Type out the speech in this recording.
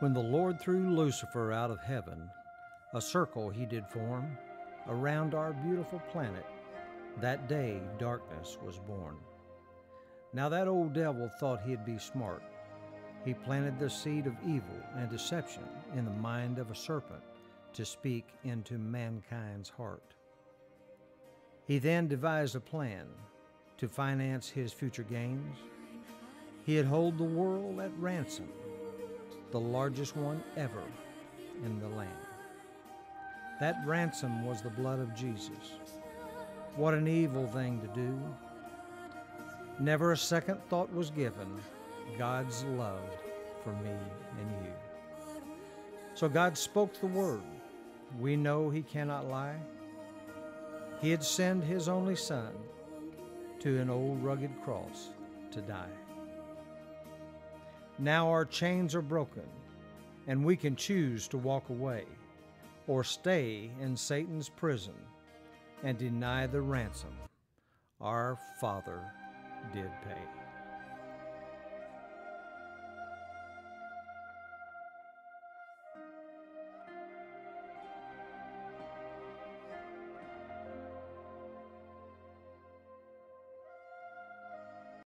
When the Lord threw Lucifer out of heaven, a circle he did form around our beautiful planet. That day darkness was born. Now that old devil thought he'd be smart. He planted the seed of evil and deception in the mind of a serpent to speak into mankind's heart. He then devised a plan to finance his future gains. He'd hold the world at ransom, the largest one ever in the land. That ransom was the blood of Jesus. What an evil thing to do. Never a second thought was given God's love for me and you. So God spoke the word. We know he cannot lie. He had sent his only son to an old rugged cross to die. Now our chains are broken, and we can choose to walk away or stay in Satan's prison and deny the ransom our Father did pay.